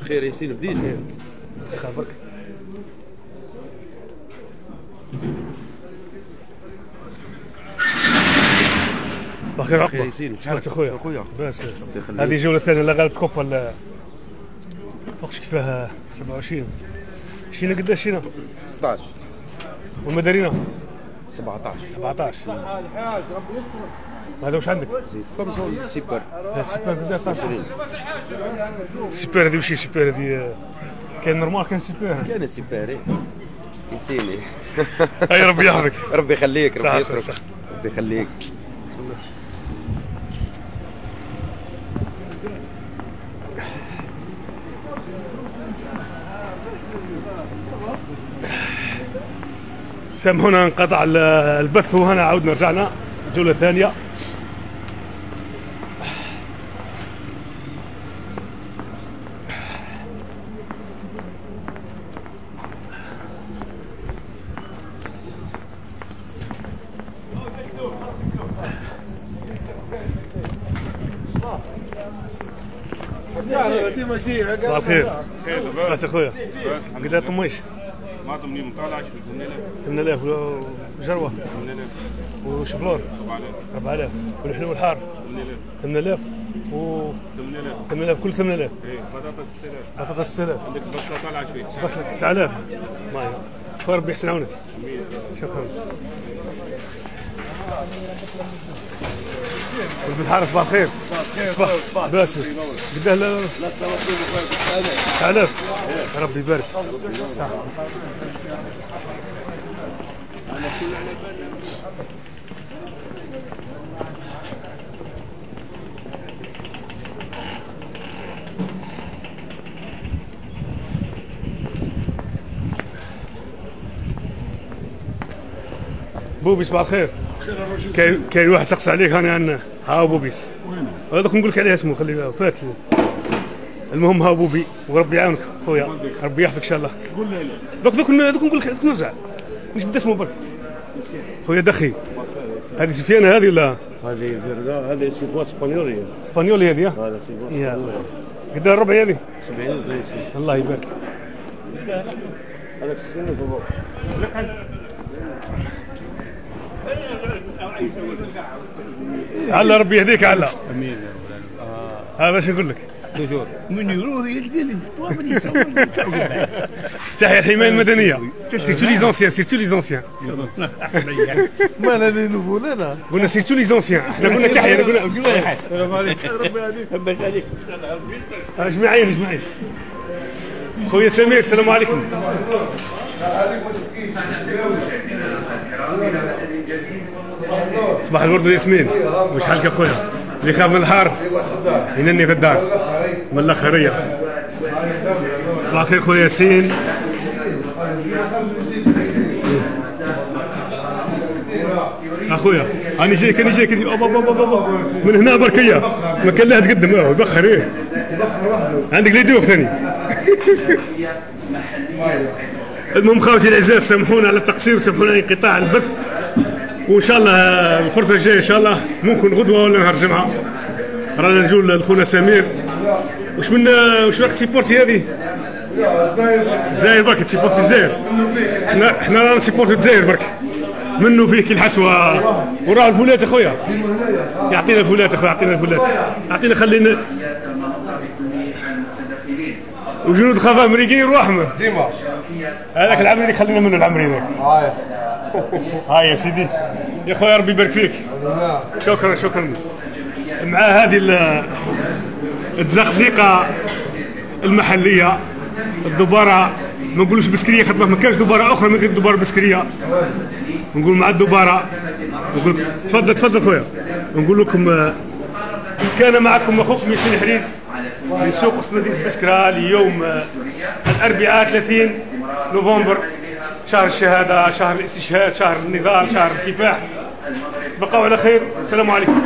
خير ياسين بديت خير خبرك بخير خير عقبة. ياسين شحالك أخويا؟ أخويا. بس. هذه الجولة الثانية لا غالب كوبا لا فوقش كيفاه 27 شينا قداش شينا؟ 16 والمدارينا؟ 17 17 هذا واش عندك؟ زيد خمسة سيبر. ها سيبر قداش 12 سيبر هذه وشي سيبر هذه. كان normal كان سيبر. كان سيبر ياسيني هاي ربي يحفظك. ربي يخليك. ربي يخليك. سامحونا انقطع ال- البث وهنا عودنا رجعنا. جولة ثانية ديما صباح الخير. خير قد طميش ما تمني مطالعة شو 8000 8000 وجروة 8000 وشفلور. 7000 4000 والحلو الحار 8000 8000 و 8000 8000 كل 8000 إيه بطاطا 6000 بطاطا 6000 عندك بس طالعة شوي. بس 9000 ما خير ربي يحسن عونك. شكرا. ولد الحارة صباح الخير. صباح. باسل قداه لا 9000 ربي يبارك. بوبي صباح الخير. كاين كاين واحد سقس عليك هاني عندنا ها بوبيس هذاك نقول لك عليه اسمه خلي فات. المهم ها بوبي وربي يعاونك خويا. ربي يحفظك إن شاء الله. قول لي دوك دوك نقول لك نرجع. مش بدا اسمه برك. خويا دخي. هذه سفيانة هذه ولا؟ هذه فيردا هذه سيبوا إسبانيولية. إسبانيولي هذه ها؟ هذا سيبوا يا. إسبانيولية. قد الربع هذه؟ 70 رئيسي الله يبارك. هذاك السن فوق على ربي يهديك على. أمين. هذا باش نقول لك؟ من يروح يلقى لي تحية الحماية المدنية surtout les anciens surtout les anciens ما أنا اللي نقول انا قلنا surtout les anciens إحنا قلنا تحية قلنا السلام عليكم ربي يهديك ربي يخليك اجمعين اجمعين. خويا سمير السلام عليكم. صباح الورد والياسمين وش حالك يا خويا اللي خاف من الحار؟ ينني في الدار. من الاخريه صباح الخير خويا ياسين. أخويا أنا أوب- أوب- أوب. من هنا بركية. ما كان لها تقدم. آه يبخر إيه عندك لي دوف ثاني. المهم خواتي الاعزاء سامحونا على التقصير سامحونا انقطاع البث. وإن شاء الله الفرصة الجاية إن شاء الله ممكن غدوة ولا نهار الجمعه رانا نجوا لخونا سمير. وش من وش راك سيبورتي هذه؟ الجزائر برك تسيبورتي الجزائر. إحنا رانا سيبورتي الجزائر برك. منه فيك الحسوة؟ وراه الفولات أخويا. يعطينا الفولات أخويا يعطينا الفولات. يعطينا خلينا وجنود خفا امريكي روحهم ديما. هذاك العمري اللي خلينا منه العمري ذاك هاي. يا سيدي. يا خويا ربي يبارك فيك. شكرا شكرا. مع هذه ال- التزقزيقه المحلية الدبارة ما نقولوش بسكرية خاطر ما كانش دبارة أخرى من غير الدباره البسكريه نقول مع الدبارة. نقول تفضل تفضل خويا. نقول لكم كان معكم أخوكم ياسين حريز. من سوق بسكره اليوم آه، الأربعاء 30 نوفمبر شهر الشهادة شهر الاستشهاد شهر النضال شهر الكفاح. تبقوا على خير. السلام عليكم.